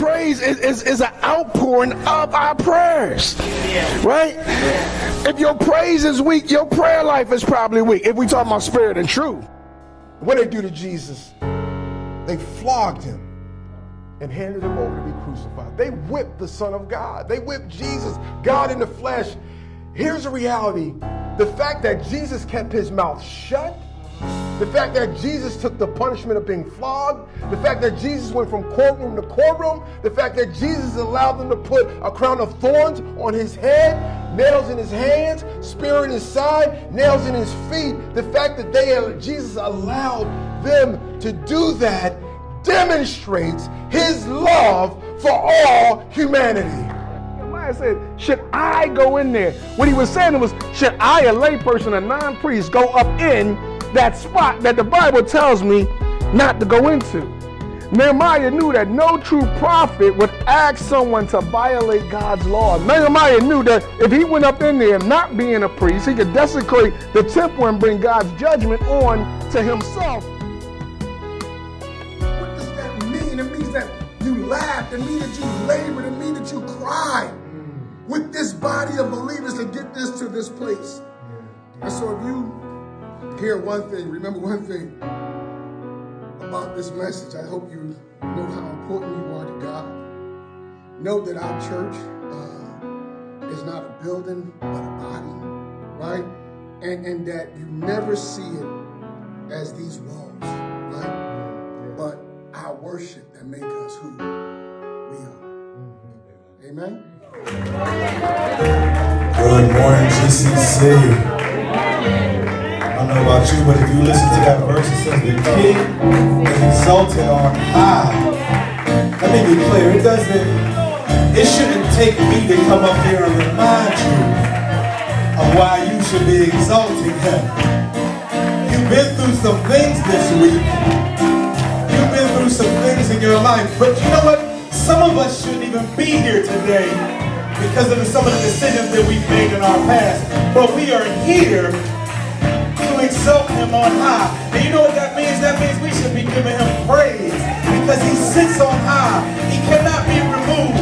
praise is, is, is an outpouring of our prayers. Right? If your praise is weak, your prayer life is probably weak. If we talk about spirit and truth. What did they do to Jesus, they flogged him and handed him over to be crucified. They whipped the Son of God. They whipped Jesus, God in the flesh. Here's the reality the fact that Jesus kept his mouth shut, the fact that Jesus took the punishment of being flogged, the fact that Jesus went from courtroom to courtroom, the fact that Jesus allowed them to put a crown of thorns on his head, nails in his hands, spear in his side, nails in his feet, the fact that they Jesus allowed them to do that demonstrates his love for all humanity. I said, should I go in there? What he was saying was, should I, a layperson, a non-priest, go up in that spot that the Bible tells me not to go into? Nehemiah knew that no true prophet would ask someone to violate God's law. Nehemiah knew that if he went up in there not being a priest, he could desecrate the temple and bring God's judgment on to himself. What does that mean? It means that you laughed. It means that you labored. It means that you cried with this body of believers to get this to this place. And so if you hear one thing, remember one thing about this message, I hope you know how important you are to God. Know that our church uh, is not a building, but a body, right? And, and that you never see it as these walls, right? But our worship that make us who we are. Amen? Good morning, GCC. Don't know about you, but if you listen to that verse, it says the king is exalted on high. Let me be clear, it doesn't, it shouldn't take me to come up here and remind you of why you should be exalting him. You've been through some things this week. You've been through some things in your life, but you know what? Some of us shouldn't even be here today because of some of the decisions that we've made in our past. But we are here exalt him on high. And you know what that means? That means we should be giving him praise because he sits on high. He cannot be removed.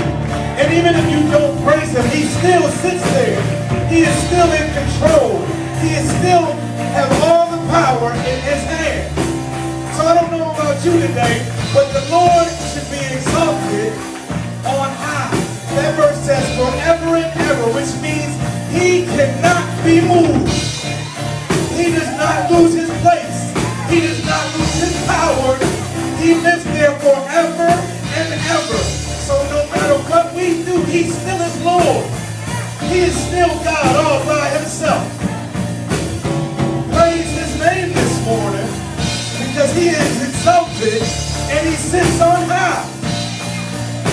And even if you don't praise him, he still sits there. He is still in control. He is still have all the power in his hands. So I don't know about you today, but the Lord should be exalted on high. That verse says forever and ever, which means he cannot be moved. Not lose his place. He does not lose his power. He lives there forever and ever. So no matter what we do, he still is Lord. He is still God all by himself. Praise his name this morning because he is exalted and he sits on high.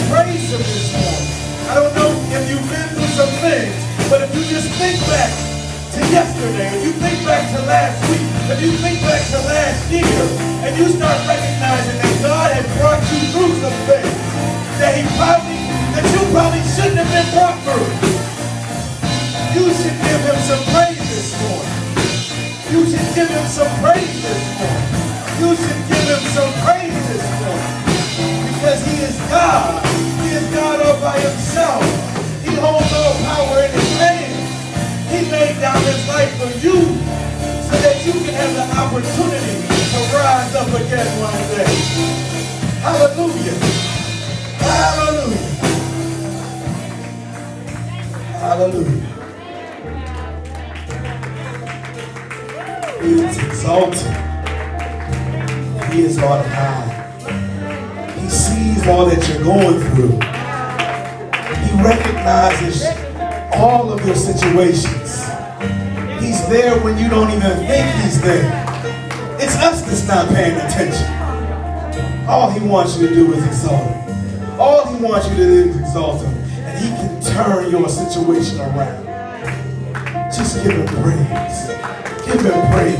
Praise him this morning. I don't know if you've been through some things, but if you just think back to yesterday, if you think back to last week, if you think back to last year, and you start recognizing that God has brought you through some things that he probably, that you probably shouldn't have been brought through, you should give him some praise this morning. You should give him some praise this morning. You should give him some praise this morning. Because he is God. You can have the opportunity to rise up again one day. Hallelujah. Hallelujah. Hallelujah. He is exalted. He is on high. He sees all that you're going through. He recognizes all of your situations. He's there when you don't even think he's there. It's us that's not paying attention. All he wants you to do is exalt him. All he wants you to do is exalt him. And he can turn your situation around. Just give him praise. Give him praise.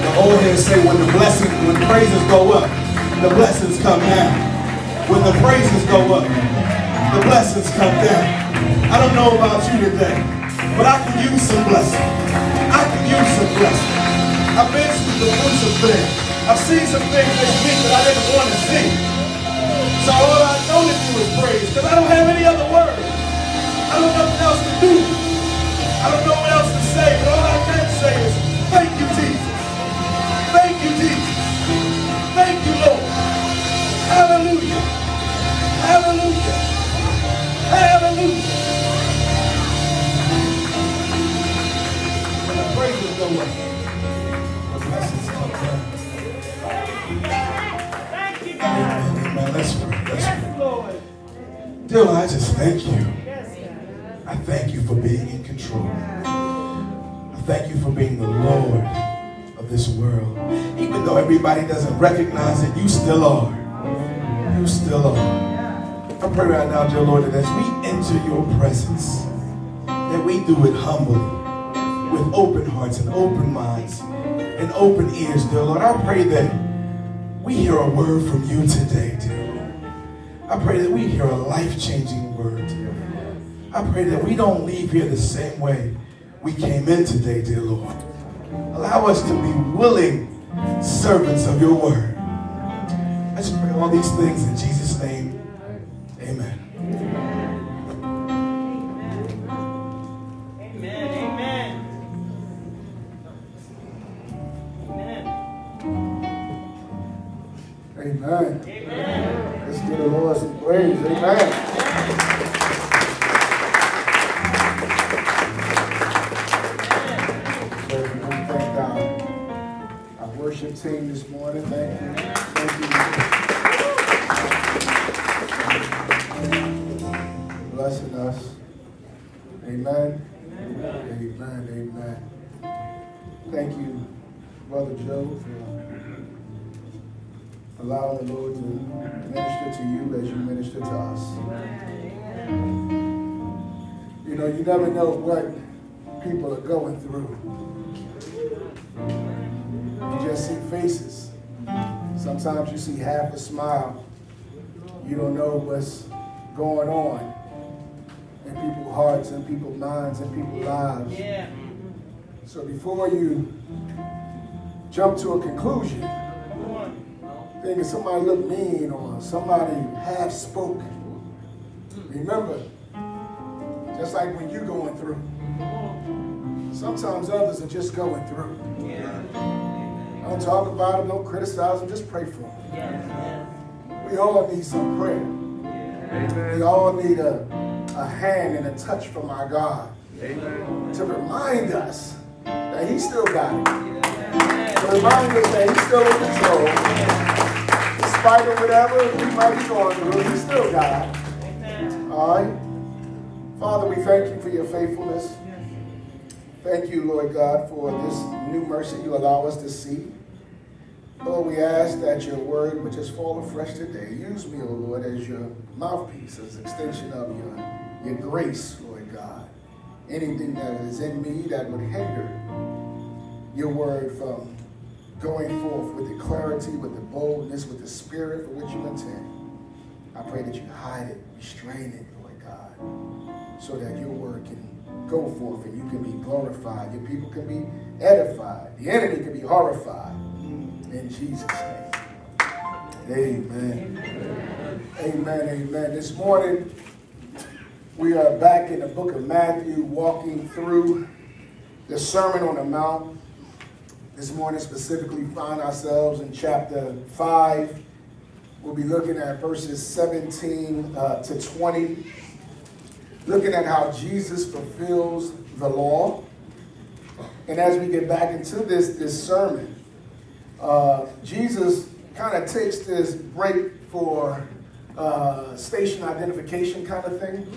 The old heads say when the blessings, when praises go up, the blessings come down. When the praises go up, the blessings come down. I don't know about you today, but I can use some blessing. I can use some blessing. I've been through the gruesome thing. I've seen some things this week that I didn't want to see. So all I know to do is praise, because I don't have any other words. I don't know what else to do. I don't know what else to say, but all I can say is, thank you, Jesus. Hallelujah. The praises go up, the blessings come down. Amen. Let's pray. Let's pray. Dear Lord, I just thank you. I thank you for being in control. I thank you for being the Lord of this world. Even though everybody doesn't recognize it, you still are. You still are. I pray right now, dear Lord, that as we enter your presence, that we do it humbly, with open hearts and open minds and open ears, dear Lord. I pray that we hear a word from you today, dear Lord. I pray that we hear a life-changing word, dear Lord. I pray that we don't leave here the same way we came in today, dear Lord. Allow us to be willing servants of your word. I just pray all these things in Jesus' Amen. Amen. Amen. Let's give the Lord some praise. Amen. So we want thank our, our worship team this morning. Thank you. Thank you. Blessing us. Amen. Amen. Amen. Thank you, Brother Joe, allowing the Lord to minister to you as you minister to us. You know, you never know what people are going through. You just see faces. Sometimes you see half a smile. You don't know what's going on in people's hearts and people's minds and people's lives. So before you jump to a conclusion. Thinking somebody looked mean or somebody half spoke. Remember, just like when you're going through, sometimes others are just going through. Yeah. Don't talk about them, don't criticize them, just pray for them. Yes. Yes. We all need some prayer. Amen. We all need a, a hand and a touch from our God Amen. to remind us that He still got it. Yes. To remind us that He's still in control. Spite of whatever we might be going through, He's still God. Amen. All right. Father, we thank you for your faithfulness. Thank you, Lord God, for this new mercy you allow us to see. Lord, we ask that your word would just fall afresh today. Use me, O Lord, as your mouthpiece, as an extension of your, your grace, Lord God. Anything that is in me that would hinder your word from going forth with the clarity, with the boldness, with the spirit for which you intend. I pray that you hide it, restrain it, Lord God, so that your word can go forth and you can be glorified. Your people can be edified. The enemy can be horrified. In Jesus' name. Amen. Amen. Amen. This morning, we are back in the book of Matthew, walking through the Sermon on the Mount. This morning, specifically, find ourselves in chapter 5. We'll be looking at verses 17 uh, to 20, looking at how Jesus fulfills the law. And as we get back into this, this sermon, uh, Jesus kind of takes this break for uh, station identification kind of thing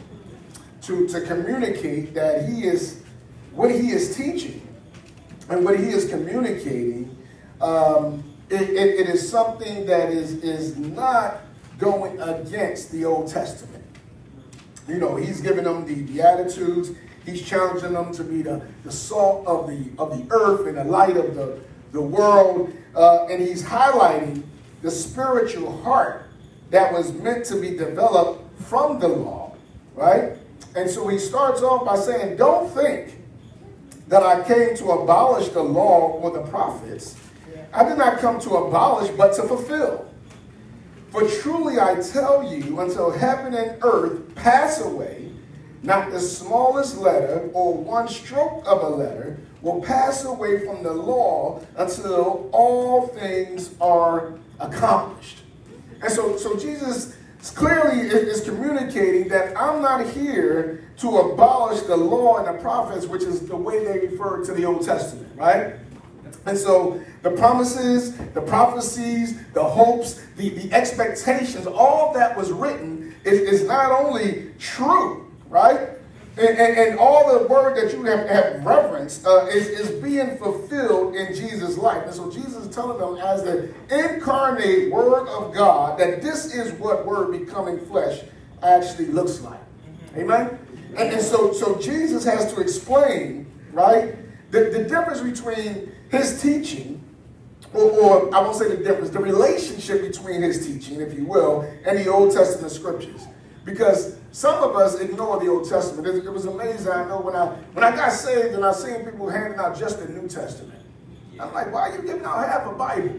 to, to communicate that he is, what he is teaching and what he is communicating, um, it, it- it is something that is, is not going against the Old Testament. You know, he's giving them the Beatitudes. He's challenging them to be the, the salt of the, of the earth and the light of the, the world. Uh, and he's highlighting the spiritual heart that was meant to be developed from the law, right? And so he starts off by saying, don't think that I came to abolish the law or the prophets. I did not come to abolish, but to fulfill. For truly I tell you, until heaven and earth pass away, not the smallest letter or one stroke of a letter will pass away from the law until all things are accomplished. And so, so Jesus clearly is communicating that I'm not here to abolish the law and the prophets, which is the way they refer to the Old Testament, right? And so the promises, the prophecies, the hopes, the, the expectations, all that was written is, is not only true, right? And, and, and all the word that you have, have referenced uh, is, is being fulfilled in Jesus' life. And so Jesus is telling them as the incarnate word of God that this is what word becoming flesh actually looks like. Amen? And, and so, so Jesus has to explain, right, the, the difference between his teaching, or, or I won't say the difference, the relationship between his teaching, if you will, and the Old Testament scriptures. Because some of us ignore the Old Testament. It, it was amazing. I know when I when I got saved and I seen people handing out just the New Testament. I'm like, why are you giving out half a Bible?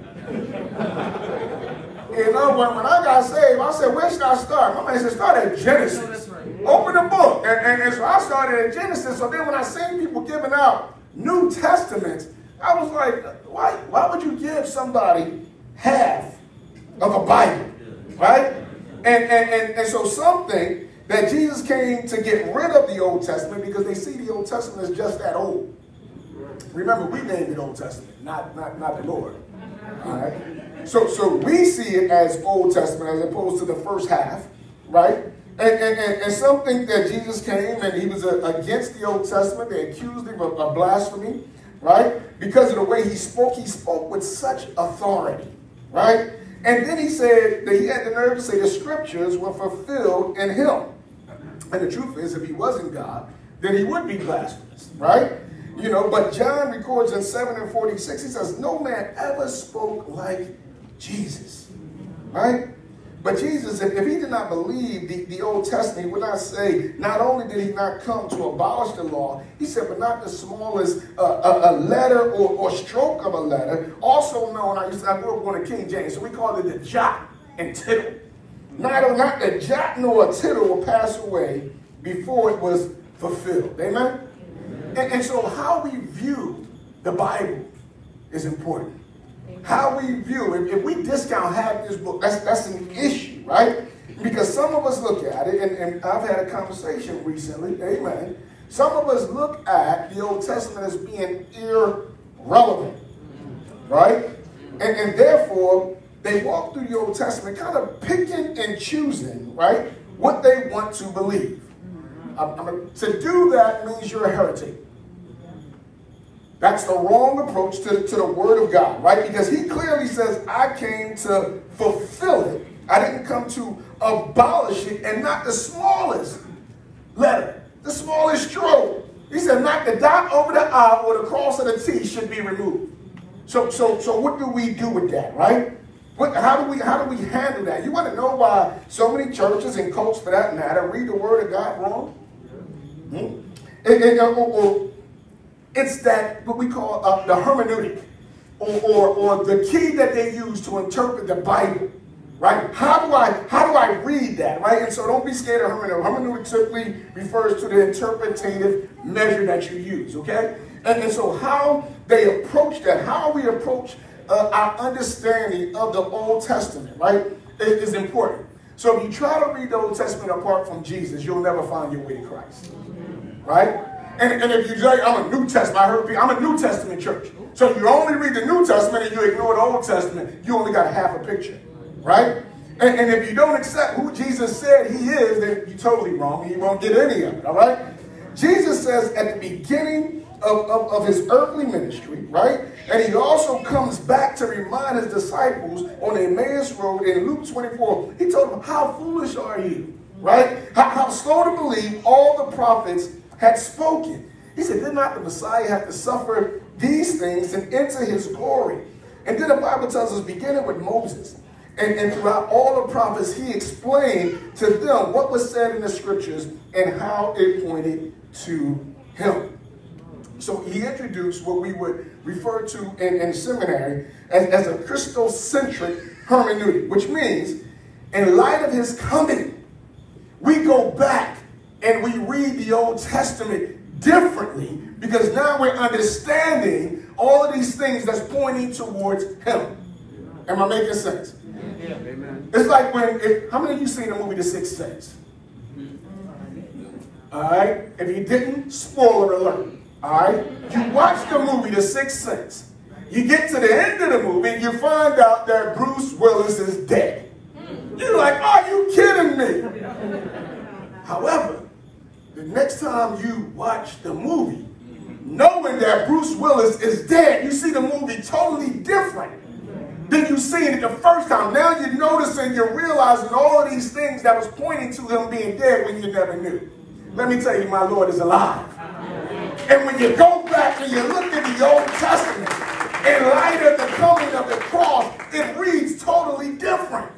you know, uh, when, when I got saved, I said, where should I start? My man said, start at Genesis. Open the book. And, and, and so I started at Genesis. So then when I seen people giving out New Testaments, I was like, why, why would you give somebody half of a Bible? Right? And, and, and, and so something that Jesus came to get rid of the Old Testament because they see the Old Testament as just that old. Remember, we named it Old Testament, not, not, not the Lord. All right? So, so we see it as Old Testament as opposed to the first half, right? And, and, and, and some think that Jesus came and he was a, against the Old Testament. They accused him of, of blasphemy, right? Because of the way he spoke, he spoke with such authority, right? And then he said that he had the nerve to say the scriptures were fulfilled in him. And the truth is, if he wasn't God, then he would be blasphemous, right? You know, but John records in 7 and 46, he says, No man ever spoke like Jesus, right? But Jesus, if, if he did not believe the, the Old Testament, he would not say, not only did he not come to abolish the law, he said, but not the smallest uh, a, a, letter or, or stroke of a letter, also known, I used to, I grew up on the King James, so we called it the jot and tittle. Not, not the jot nor a tittle will pass away before it was fulfilled. Amen? And, and so how we view the Bible is important. How we view it, if we discount half this book, that's, that's an issue, right? Because some of us look at it, and, and I've had a conversation recently, amen. Some of us look at the Old Testament as being irrelevant, right? And, and therefore, they walk through the Old Testament kind of picking and choosing, right, what they want to believe. Mm-hmm. I'm, I'm, to do that means you're a heretic. That's the wrong approach to, to the Word of God, right? Because he clearly says, I came to fulfill it. I didn't come to abolish it, and not the smallest letter, the smallest stroke. He said, not the dot over the I or the cross of the T should be removed. So, so, so what do we do with that, right? What, how do we how do we handle that? You want to know why so many churches and cults, for that matter, read the Word of God wrong? Hmm? And, and, or, or, it's that what we call uh, the hermeneutic, or, or, or the key that they use to interpret the Bible, right? How do I how do I read that, right? And so don't be scared of hermeneutic. Hermeneutic simply refers to the interpretative measure that you use, okay? And, and so how they approach that, how we approach uh, our understanding of the Old Testament, right, is, important. So if you try to read the Old Testament apart from Jesus, you'll never find your way to Christ, right? And, and if you say, I'm a New Testament, I heard people, I'm a New Testament church. So you only read the New Testament and you ignore the Old Testament, you only got half a picture, right? And, and if you don't accept who Jesus said he is, then you're totally wrong you won't get any of it, all right? Jesus says at the beginning of, of, of, his earthly ministry, right? And he also comes back to remind his disciples on Emmaus Road in Luke 24. He told them, How foolish are you, right? How, how slow to believe all the prophets had spoken. He said, Did not the Messiah have to suffer these things and enter his glory? And then the Bible tells us, beginning with Moses, and, and throughout all the prophets, he explained to them what was said in the scriptures and how it pointed to him. So he introduced what we would refer to in, in seminary as, as a Christocentric hermeneutic, which means in light of his coming, we go back and we read the Old Testament differently because now we're understanding all of these things that's pointing towards him. Am I making sense? Yeah. It's like when, if, how many of you seen the movie The Sixth Sense? Mm-hmm. All right? If you didn't, spoiler alert. All right? You watch the movie The Sixth Sense. You get to the end of the movie, and you find out that Bruce Willis is dead. You're like, are you kidding me? However, the next time you watch the movie, knowing that Bruce Willis is dead, you see the movie totally different than you seen it the first time. Now you're noticing, you're realizing all of these things that was pointing to him being dead when you never knew. Let me tell you, my Lord is alive. And when you go back and you look at the Old Testament, in light of the coming of the cross, it reads totally different.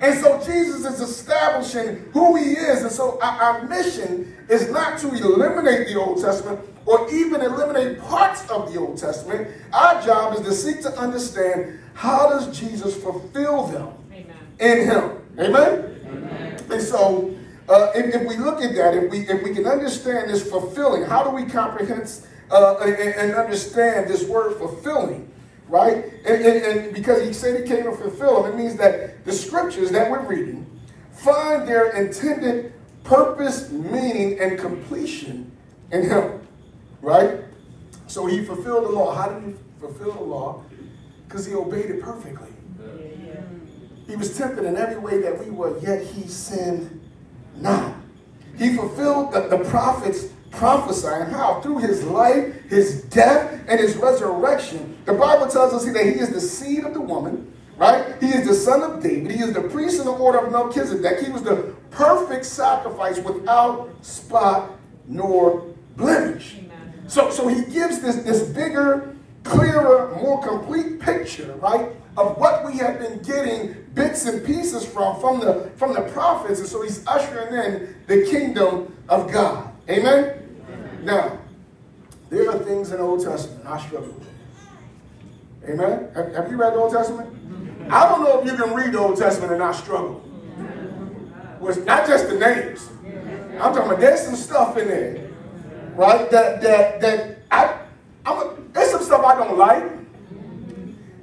And so Jesus is establishing who he is. And so our, mission is not to eliminate the Old Testament or even eliminate parts of the Old Testament. Our job is to seek to understand how does Jesus fulfill them Amen. in him. Amen? Amen. And so uh, if, if, we look at that, if we, if we can understand this fulfilling, how do we comprehend uh, and, and understand this word fulfilling? right? And, and, and, because he said he came to fulfill them, it means that the scriptures that we're reading find their intended purpose, meaning, and completion in him, right? So he fulfilled the law. How did he fulfill the law? Because he obeyed it perfectly. He was tempted in every way that we were, yet he sinned not. He fulfilled the, the prophets prophesying how? Through his life, his death, and his resurrection. The Bible tells us that he is the seed of the woman, right? He is the son of David. He is the priest in the order of Melchizedek. He was the perfect sacrifice without spot nor blemish. So, so he gives this, this bigger, clearer, more complete picture, right, of what we have been getting bits and pieces from, from the, from the prophets. And so he's ushering in the kingdom of God. Amen? Now, there are things in the Old Testament I struggle with. Amen? Have, have you read the Old Testament? I don't know if you can read the Old Testament and not struggle. Well, it's not just the names. I'm talking about there's some stuff in there, right? That that that I I'm a, there's some stuff I don't like.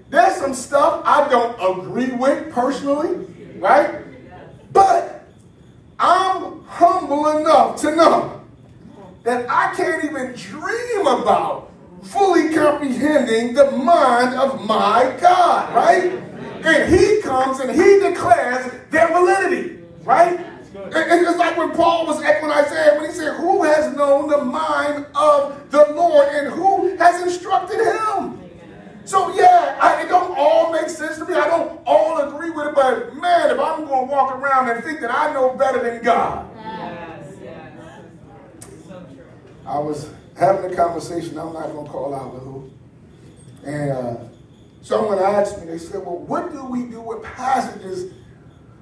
There's some stuff I don't agree with personally, right? But I'm humble enough to know that I can't even dream about fully comprehending the mind of my God, right? And he comes and he declares their validity, right? And it's like when Paul was when Isaiah, when he said, Who has known the mind of the Lord and who has instructed him? So yeah, I, it don't all make sense to me. I don't all agree with it, but man, if I'm going to walk around and think that I know better than God, I was having a conversation, I'm not going to call out who. And uh, someone asked me, they said, well, what do we do with passages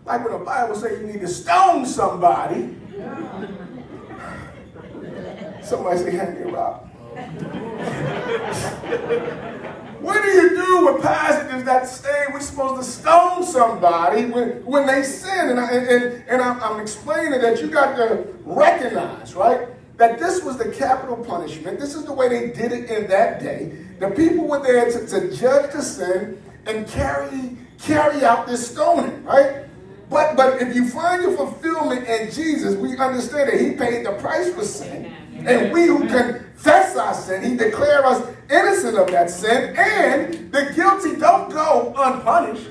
like when the Bible says you need to stone somebody? Somebody say, me a rock. what do you do with passages that say we're supposed to stone somebody when, when they sin? And, I, and, and I'm, I'm explaining that you got to recognize, right? That this was the capital punishment. This is the way they did it in that day. The people were there to, to judge the sin and carry, carry out this stoning, right? But, but if you find your fulfillment in Jesus, we understand that he paid the price for sin. And we who confess our sin, he declared us innocent of that sin. And the guilty don't go unpunished.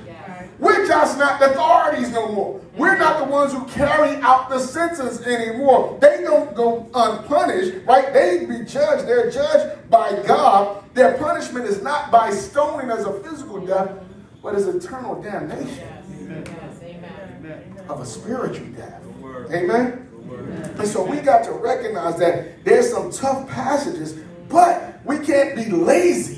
We're just not the authorities no more. We're not the ones who carry out the sentence anymore. They don't go unpunished, right? They be judged. They're judged by God. Their punishment is not by stoning as a physical death, but as eternal damnation of a spiritual death. Amen? And so we got to recognize that there's some tough passages, but we can't be lazy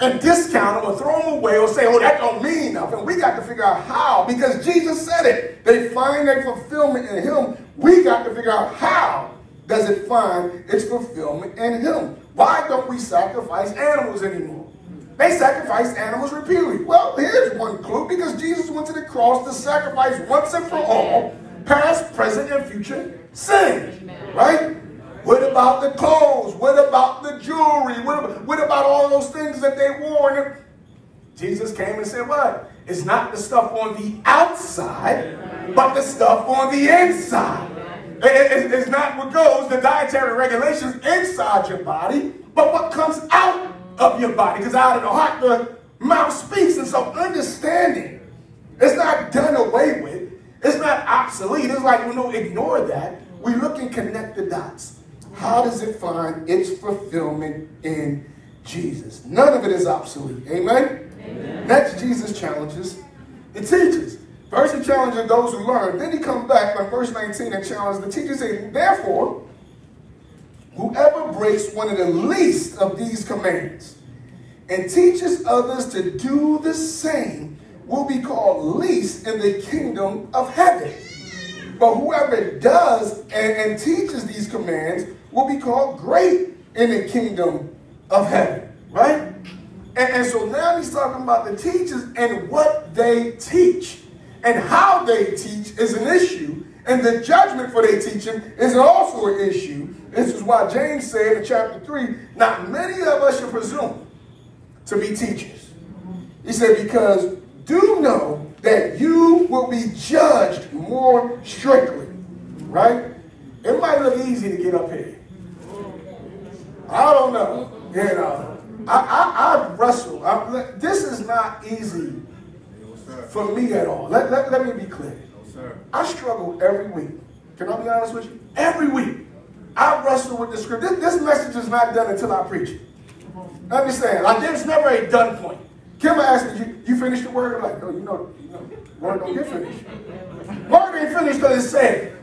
and discount them or throw them away or say, oh, that don't mean nothing. We got to figure out how because Jesus said it. They find their fulfillment in him. We got to figure out how does it find its fulfillment in him? Why don't we sacrifice animals anymore? They sacrifice animals repeatedly. Well, here's one clue because Jesus went to the cross to sacrifice once and for all past, present, and future sins. Right? What about the clothes? What about the jewelry? What about, what about all those things that they wore? Jesus came and said, What? It's not the stuff on the outside, but the stuff on the inside. It- it- it's not what goes, the dietary regulations inside your body, but what comes out of your body. Because out of the heart, the mouth speaks. And so understanding, it's not done away with. It's not obsolete. It's like we don't ignore that. We look and connect the dots. How does it find its fulfillment in Jesus? None of it is obsolete. Amen? Next, Jesus challenges the teachers. First, he challenges those who learn. Then he comes back by verse 19 and challenges the teachers, saying, Therefore, whoever breaks one of the least of these commands and teaches others to do the same will be called least in the kingdom of heaven. But whoever does and, and teaches these commands will be called great in the kingdom of heaven. Right? And, and so now he's talking about the teachers and what they teach. And how they teach is an issue. And the judgment for their teaching is also an issue. This is why James said in chapter 3 not many of us should presume to be teachers. He said, because do know that you will be judged more strictly. Right? It might look easy to get up here. I don't know. You know, I, I, I wrestle. I, this is not easy for me at all. Let, let, let me be clear. I struggle every week. Can I be honest with you? Every week. I wrestle with the script. This, this message is not done until I preach it. Understand? Like there's never a done point. Kim asked me, you, you finished the word? I'm like, oh, you know, you know, word don't get finished. Word ain't finished till it's said.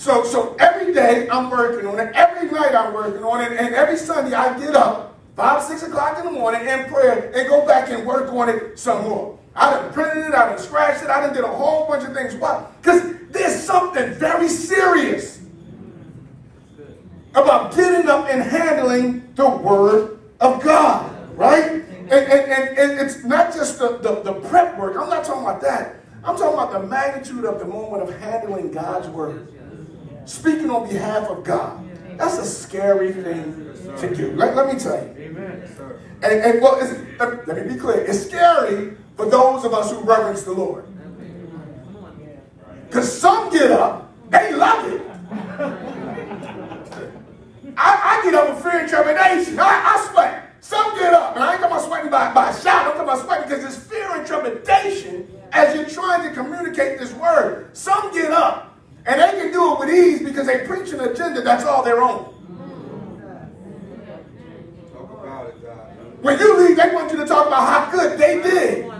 So, so every day I'm working on it. Every night I'm working on it. And every Sunday I get up, 5, 6 o'clock in the morning in prayer and go back and work on it some more. I done printed it, I done scratched it, I done did a whole bunch of things. Why? Because there's something very serious about getting up and handling the word of God, right? And, and, and, and it's not just the, the, the prep work. I'm not talking about that. I'm talking about the magnitude of the moment of handling God's word. Speaking on behalf of God. That's a scary thing to do. Let, let me tell you. And, and well, let, let me be clear. It's scary for those of us who reverence the Lord. Because some get up, they love it. I, I get up with fear and trepidation. I, I sweat. Some get up, and I ain't talking about sweating by, by shout. I'm talking about sweating because it's fear and trepidation as you're trying to communicate this word. Some get up, and they can do it with ease because they preach an agenda that's all their own. When you leave, they want you to talk about how good they did.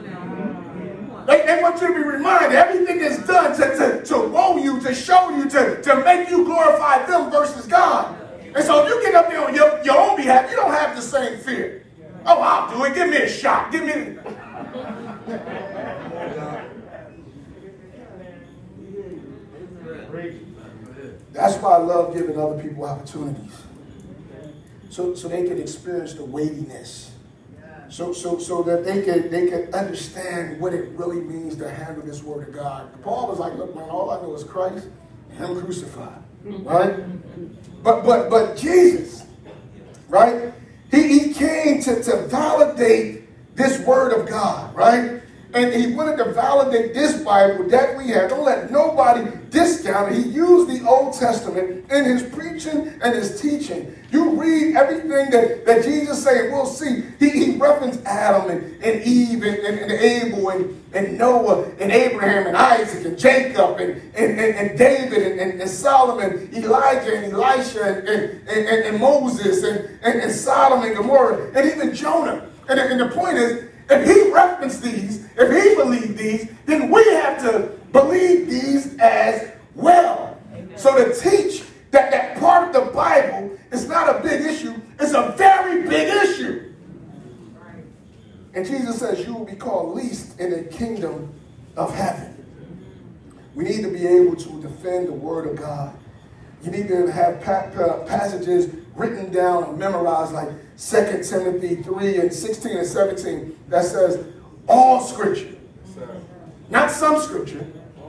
They, they want you to be reminded everything is done to, to, to woe you, to show you, to, to make you glorify them versus God. And so if you get up there on your, your own behalf, you don't have the same fear. Oh, I'll do it. Give me a shot. Give me. That's why I love giving other people opportunities. So, so they can experience the weightiness. So, so, so that they can they can understand what it really means to handle this word of God. Paul was like, look, man, all I know is Christ and Him crucified. Right? But but but Jesus, right? He, he came to, to validate this word of God, right? And he wanted to validate this Bible that we have. Don't let nobody discount it. He used the Old Testament in his preaching and his teaching. You read everything that, that Jesus said, we'll see. He, he referenced Adam and, and Eve and, and, and Abel and, and Noah and Abraham and Isaac and Jacob and, and, and, and David and, and, Solomon, Elijah and Elisha and, and, and, and Moses and, and, and Sodom and Gomorrah and even Jonah. And, and the point is, if he referenced these, if he believed these, then we have to believe these as well. So to teach that that part of the Bible is not a big issue, it's a very big issue. And Jesus says, You will be called least in the kingdom of heaven. We need to be able to defend the word of God You need to have pa- pa- passages written down or memorized, like 2 Timothy 3 and 16 and 17, that says, all scripture. Not some scripture,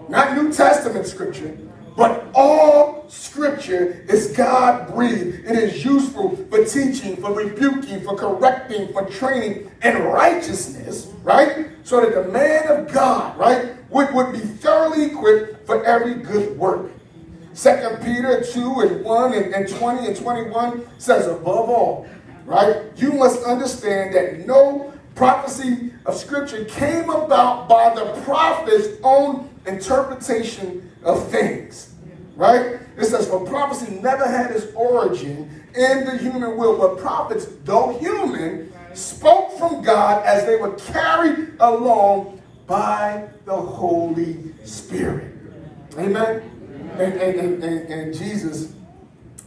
not New Testament scripture, but all scripture is God breathed. It is useful for teaching, for rebuking, for correcting, for training in righteousness, right? So that the man of God, right, would, would be thoroughly equipped for every good work. Second Peter 2 and 1 and, and 20 and 21 says, above all, right, you must understand that no prophecy of scripture came about by the prophet's own interpretation of things. Right? It says, for prophecy never had its origin in the human will, but prophets, though human, spoke from God as they were carried along by the Holy Spirit. Amen? And, and, and, and, Jesus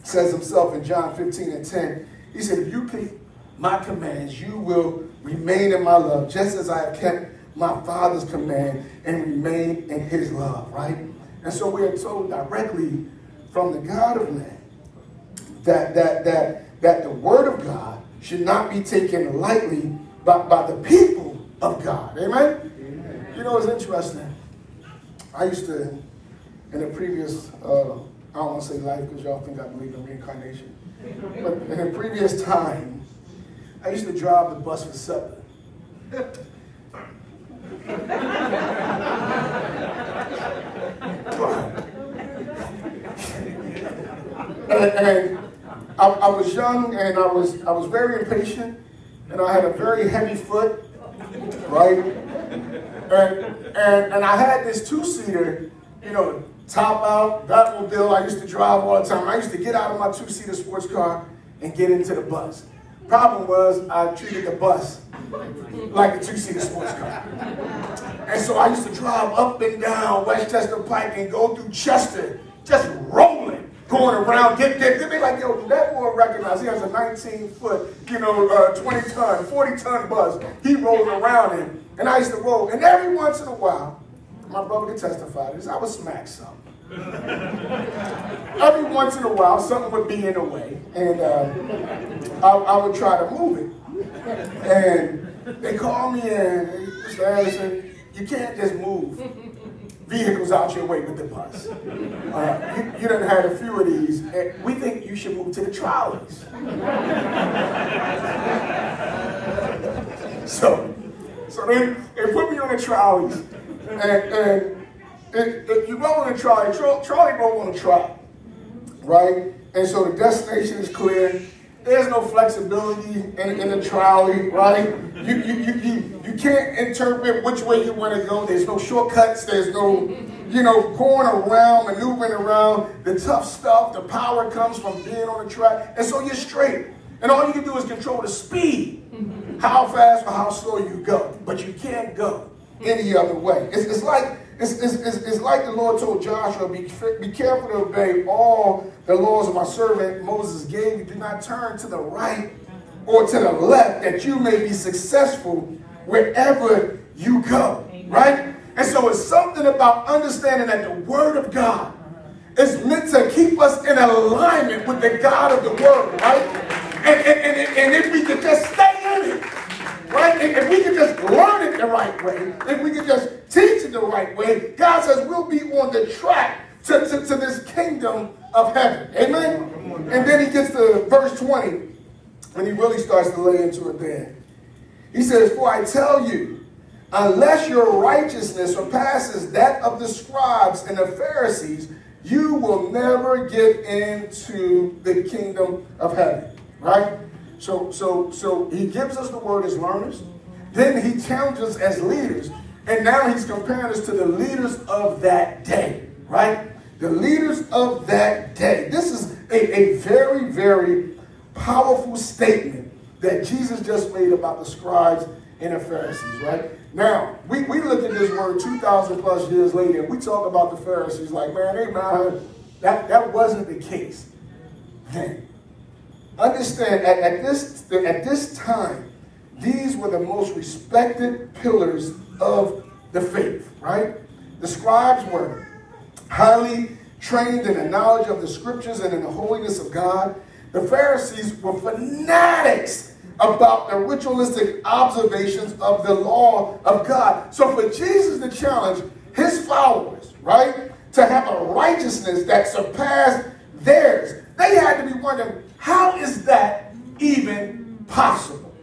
says himself in John 15 and 10, he said, if you keep my commands, you will remain in my love, just as I have kept my Father's command and remain in his love, right? And so we are told directly from the God of man that that that that the word of God should not be taken lightly by, by the people of God. Amen? Amen. You know, it's interesting. I used to, in a previous, uh, I don't want to say life because y'all think I believe in reincarnation, but in a previous time, I used to drive the bus for SEPTA. and, and I, I, was young and I was I was very impatient and I had a very heavy foot, right? And and, and I had this two-seater, you know, top out, Batmobile I used to drive all the time. I used to get out of my two-seater sports car and get into the bus. Problem was I treated the bus like a two-seater sports car. And so I used to drive up and down Westchester Pike and go through Chester, just rolling, going around, get, get, get. They like, yo, that boy recognized he has a 19 foot, you know, uh, 20 ton, 40 ton bus. He rolling around in. And I used to roll. And every once in a while, my brother could testify to this, I would smack something. every once in a while, something would be in the way. And uh, I, I would try to move it. And they call me in, Mr. Anderson, you can't just move vehicles out your way with the bus. Uh, you, you done had a few of these. And we think you should move to the trolleys. so, so they, they put me on the trolleys. And, and it, it, you roll on a trolley, tro trolley roll on a trolley, right? And so the destination is clear. There's no flexibility in, in the trolley, right? You, you, you, you, you can't interpret which way you want to go. There's no shortcuts. There's no, you know, going around, maneuvering around. The tough stuff, the power comes from being on the track. And so you're straight. And all you can do is control the speed, how fast or how slow you go. But you can't go any other way. It's, it's like it's, it's, it's, like the Lord told Joshua, be, be careful to obey all the laws of my servant Moses gave you. Do not turn to the right or to the left that you may be successful wherever you go. Right? And so it's something about understanding that the word of God is meant to keep us in alignment with the God of the world. Right? And, and, and, and if we could just stay in it, right? If we could just learn it the right way, if we could just teach it the right way, God says we'll be on the track to, to, to this kingdom of heaven. Amen? And then he gets to verse 20, and he really starts to lay into it there. He says, For I tell you, unless your righteousness surpasses that of the scribes and the Pharisees, you will never get into the kingdom of heaven. Right? So, so, so he gives us the word as learners. Then he challenges us as leaders. And now he's comparing us to the leaders of that day, right? The leaders of that day. This is a, a very, very powerful statement that Jesus just made about the scribes and the Pharisees, right? Now, we, we look at this word 2,000 plus years later, and we talk about the Pharisees like, man, they that, that wasn't the case then. Understand, at, at, this, at this time, these were the most respected pillars of the faith, right? The scribes were highly trained in the knowledge of the scriptures and in the holiness of God, the Pharisees were fanatics about the ritualistic observations of the law of God. So for Jesus to challenge his followers, right, to have a righteousness that surpassed theirs, they had to be wondering, how is that even possible?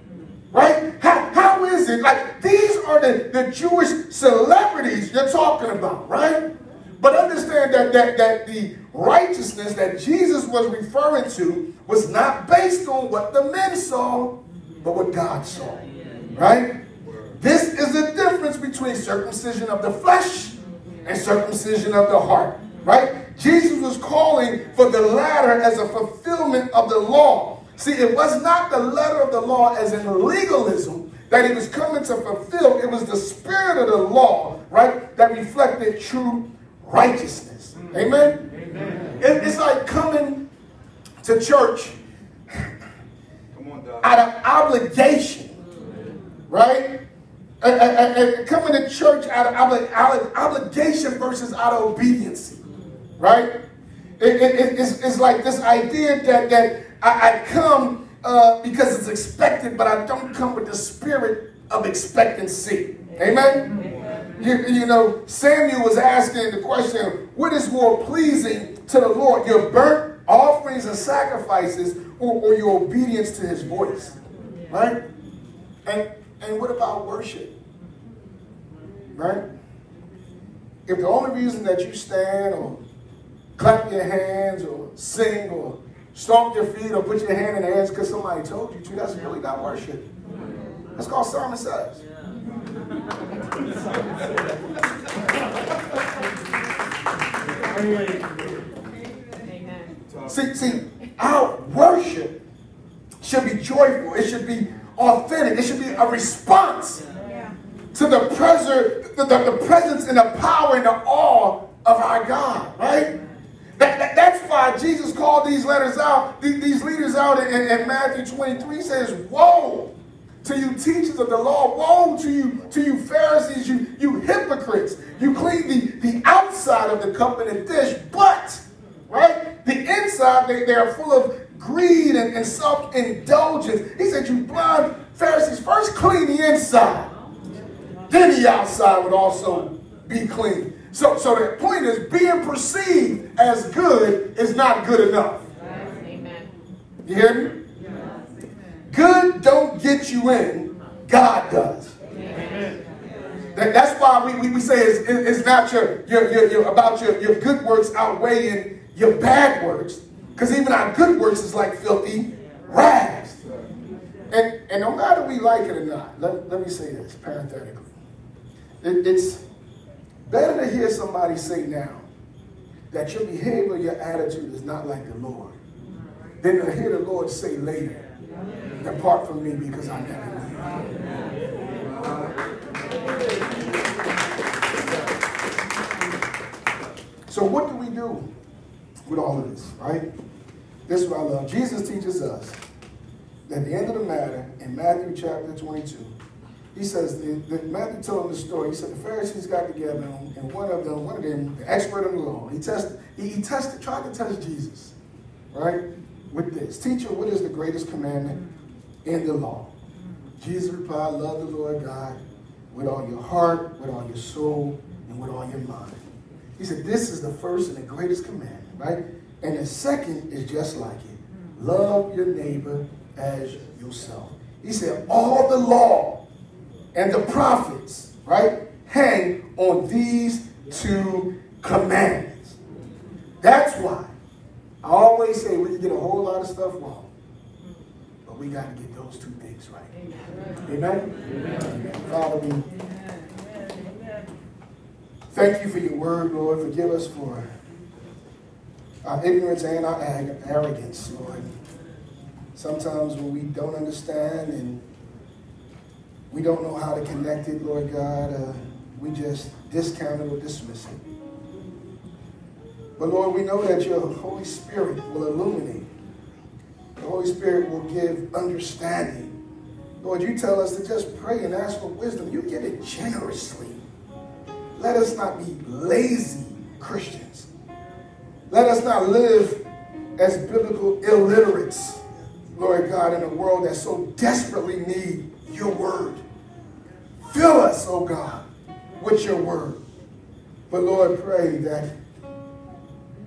Right? How, how is it? Like, these are the, the Jewish celebrities you're talking about, right? But understand that, that, that the righteousness that Jesus was referring to was not based on what the men saw, but what God saw. Right? This is the difference between circumcision of the flesh and circumcision of the heart. Right? Jesus was calling for the latter as a fulfillment of the law. See, it was not the letter of the law as in legalism that he was coming to fulfill. It was the spirit of the law, right, that reflected true righteousness. Amen? Amen. It, it's like coming to church out of obligation, right? And, and, and coming to church out of obli- obligation versus out of obedience, right? It, it, it's, it's like this idea that, that I, I come uh, because it's expected, but I don't come with the spirit of expectancy. Amen? You, you know, Samuel was asking the question, what is more pleasing to the Lord, your burnt offerings and sacrifices or, or your obedience to his voice? Right? And, and what about worship? Right? If the only reason that you stand or clap your hands or sing or stomp your feet or put your hand in the air because somebody told you to, that's really not worship. That's called Simon Says. See, see, our worship should be joyful. It should be authentic. It should be a response to the, presence, the, the, the presence and the power and the awe of our God, right? That, that, that's why Jesus called these letters out, these, these leaders out in, in, Matthew 23 says, Woe to you teachers of the law, woe to you, to you Pharisees, you, you hypocrites. You clean the, the outside of the cup and the dish, but right, the inside they, they are full of greed and, and self-indulgence. He said, You blind Pharisees, first clean the inside. Then the outside would also be clean. So, so the point is, being perceived as good is not good enough. Amen. You hear me? Yes. Good don't get you in, God does. Amen. That, that's why we, we, we say it's, it's not your, your, your, your, about your, your good works outweighing your bad works. Because even our good works is like filthy rags. And, and no matter we like it or not, let, let me say this parenthetically. It, it's better to hear somebody say now that your behavior, your attitude is not like the Lord than to hear the Lord say later, depart from me because I never knew you. So what do we do with all of this, right? This is what I love. Jesus teaches us that the end of the matter, in Matthew chapter 22, he says, the, that Matthew told him the story. He said the Pharisees got together, and one of them, one of them, the expert in the law, he tested, he, he tested, tried to test Jesus, right, with this. Teacher, what is the greatest commandment in the law? Jesus replied, love the Lord God with all your heart, with all your soul, and with all your mind. He said, this is the first and the greatest commandment, right? And the second is just like it. Love your neighbor as yourself. He said, all the law and the prophets, right, hang on these two commandments. That's why I always say we can get a whole lot of stuff wrong, but we got to get those two things right. Amen? Amen? Amen. Father, we thank you for your word, Lord. Forgive us for our ignorance and our arrogance, Lord. Sometimes when we don't understand and we don't know how to connect it, Lord God. Uh, we just discount it or dismiss it. But Lord, we know that your Holy Spirit will illuminate. The Holy Spirit will give understanding. Lord, you tell us to just pray and ask for wisdom. You give it generously. Let us not be lazy Christians. Let us not live as biblical illiterates, Lord God, in a world that so desperately need your word. Fill us, oh God, with your word. But Lord, pray that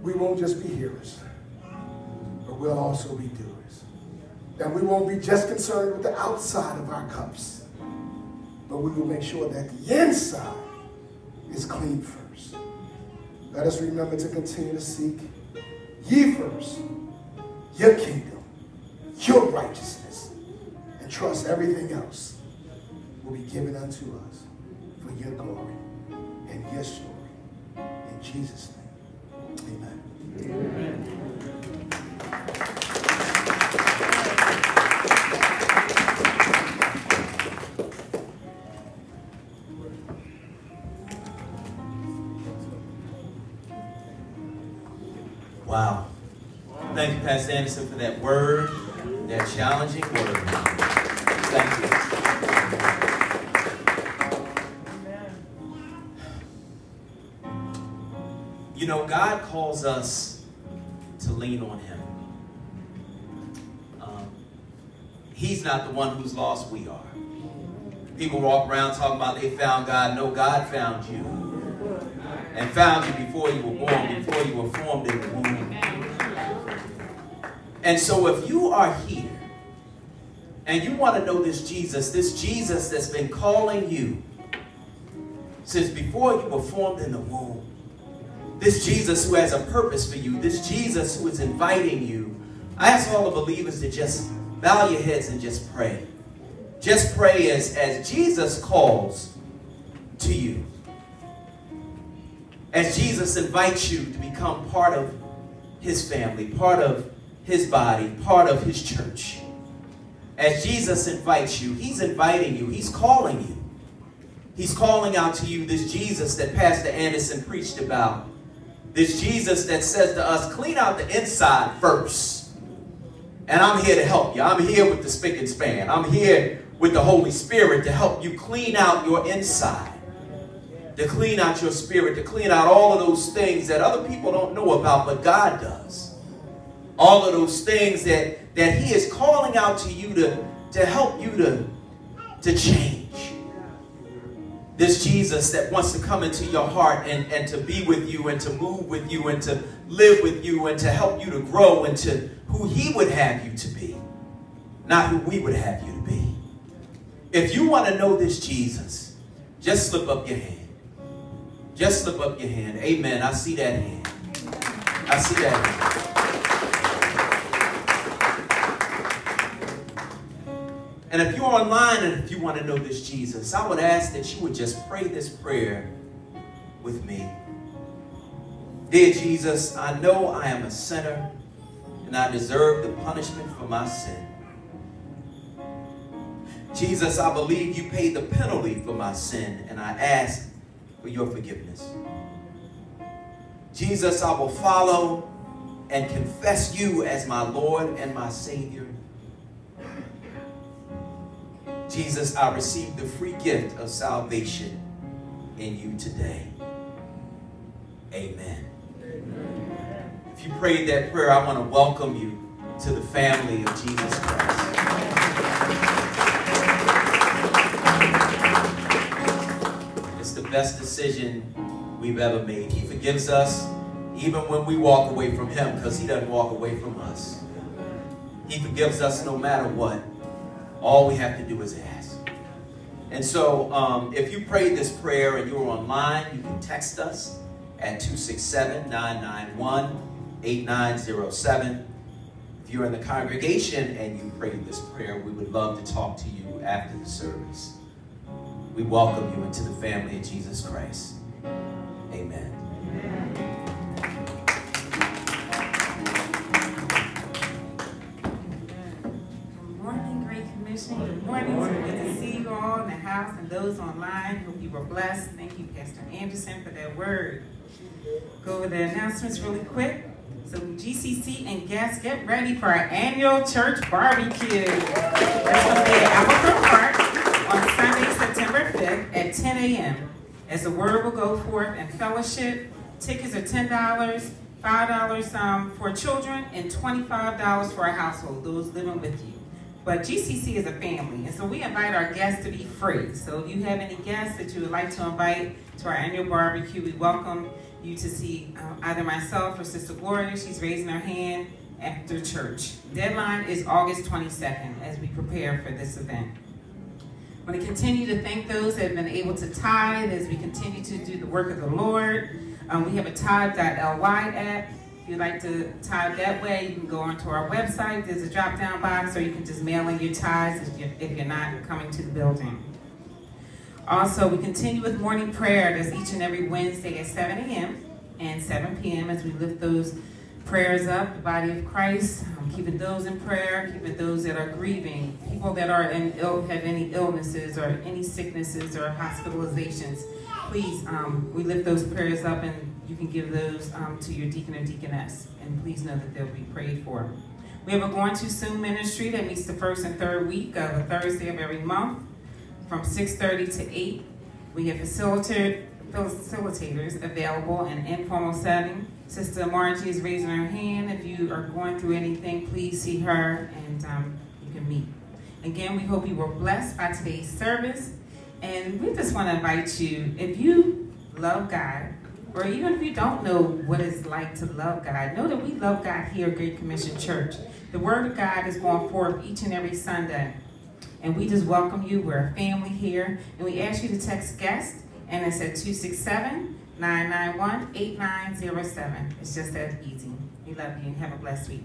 we won't just be hearers, but we'll also be doers. That we won't be just concerned with the outside of our cups, but we will make sure that the inside is clean first. Let us remember to continue to seek ye first your kingdom, your righteousness, trust everything else will be given unto us for your glory and your story. In Jesus' name, amen. Wow. Thank you, Pastor Anderson, for that word, that challenging word. Thank you. You know, God calls us to lean on Him. Um, he's not the one who's lost, we are. People walk around talking about they found God. No, God found you. And found you before you were born, before you were formed in the womb. And so if you are here and you want to know this Jesus, this Jesus that's been calling you since before you were formed in the womb, this Jesus who has a purpose for you, this Jesus who is inviting you, I ask all the believers to just bow your heads and just pray. Just pray as, as Jesus calls to you. As Jesus invites you to become part of his family, part of his body, part of his church. As Jesus invites you, he's inviting you, he's calling you. He's calling out to you this Jesus that Pastor Anderson preached about. This Jesus that says to us, clean out the inside first. And I'm here to help you. I'm here with the spick and span. I'm here with the Holy Spirit to help you clean out your inside. To clean out your spirit, to clean out all of those things that other people don't know about, but God does. All of those things that, that He is calling out to you to, to help you to, to change. This Jesus that wants to come into your heart and, and to be with you and to move with you and to live with you and to help you to grow into who He would have you to be, not who we would have you to be. If you want to know this Jesus, just slip up your hand. Just slip up your hand. Amen. I see that hand. I see that hand. And if you're online and if you want to know this Jesus, I would ask that you would just pray this prayer with me. Dear Jesus, I know I am a sinner and I deserve the punishment for my sin. Jesus, I believe you paid the penalty for my sin and I ask for your forgiveness. Jesus, I will follow and confess you as my Lord and my Savior. Jesus, I receive the free gift of salvation in you today. Amen. If you prayed that prayer, I want to welcome you to the family of Jesus Christ. It's the best decision we've ever made. He forgives us even when we walk away from him because he doesn't walk away from us. He forgives us no matter what. All we have to do is ask. And so um, if you prayed this prayer and you're online, you can text us at 267-991-8907. If you're in the congregation and you prayed this prayer, we would love to talk to you after the service. We welcome you into the family of Jesus Christ. Amen. Good those online. Hope you were blessed. Thank you, Pastor Anderson, for that word. Go over the announcements really quick. So GCC and guests, get ready for our annual church barbecue. That's going to be at Albuquerque Park on Sunday, September 5th at 10 a.m. As the word will go forth and fellowship, tickets are $10, $5 um, for children and $25 for a household, those living with you. But GCC is a family, and so we invite our guests to be free. So if you have any guests that you would like to invite to our annual barbecue, we welcome you to see uh, either myself or Sister Gloria. She's raising her hand after church. Deadline is August 22nd as we prepare for this event. I want to continue to thank those that have been able to tithe as we continue to do the work of the Lord. Um, we have a tithe.ly app. If you'd like to tithe that way, you can go onto our website. There's a drop down box, or you can just mail in your tithes if you're, if you're not coming to the building. Also, we continue with morning prayer. That's each and every Wednesday at 7 a.m. and 7 p.m. as we lift those prayers up, the body of Christ, um, keeping those in prayer, keeping those that are grieving, people that are in ill, have any illnesses or any sicknesses or hospitalizations. Please, um, we lift those prayers up and you can give those um, to your deacon and deaconess. And please know that they'll be prayed for. We have a Gone Too Soon ministry that meets the first and third week of a Thursday of every month from 6.30 to 8. We have facilitator, facilitators available in informal setting. Sister Margie is raising her hand. If you are going through anything, please see her and um, you can meet. Again, we hope you were blessed by today's service. And we just want to invite you, if you love God, or even if you don't know what it's like to love God, know that we love God here at Great Commission Church. The Word of God is going forth each and every Sunday. And we just welcome you. We're a family here. And we ask you to text guest, and it's at 267 991 8907. It's just that easy. We love you and have a blessed week.